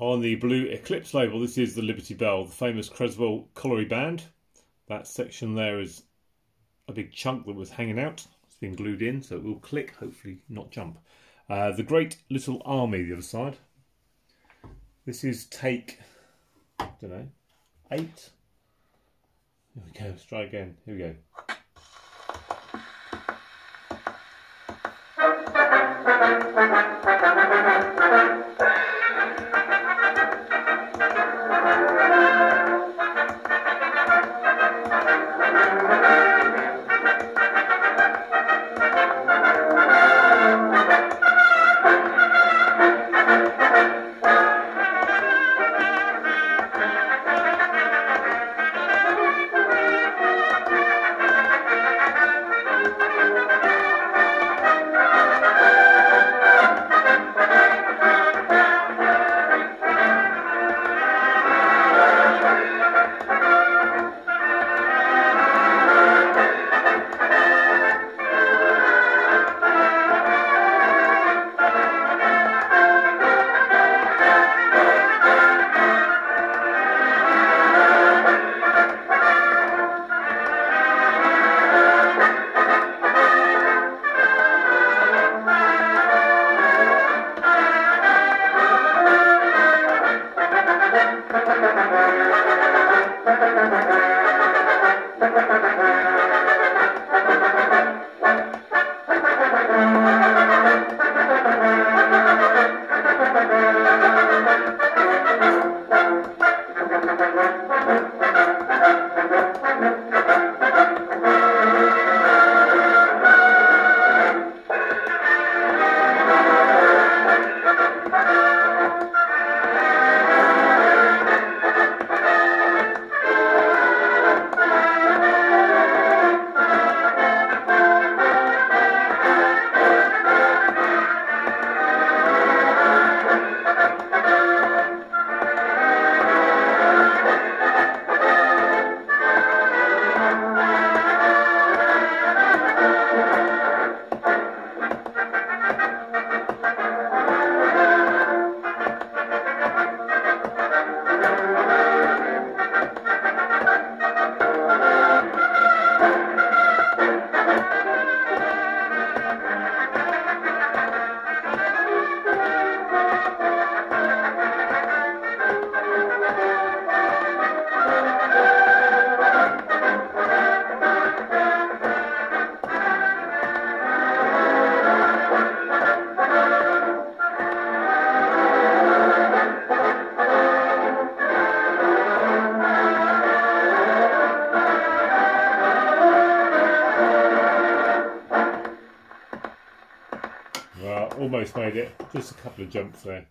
On the blue Eclipse label, this is the Liberty Bell, the famous Creswell colliery band. That section there is a big chunk that was hanging out. It's been glued in, so it will click, hopefully not jump. Uh, the Great Little Army, the other side. This is take, I don't know, eight. Here we go, let's try again. Here we go. Well, almost made it. Just a couple of jumps there.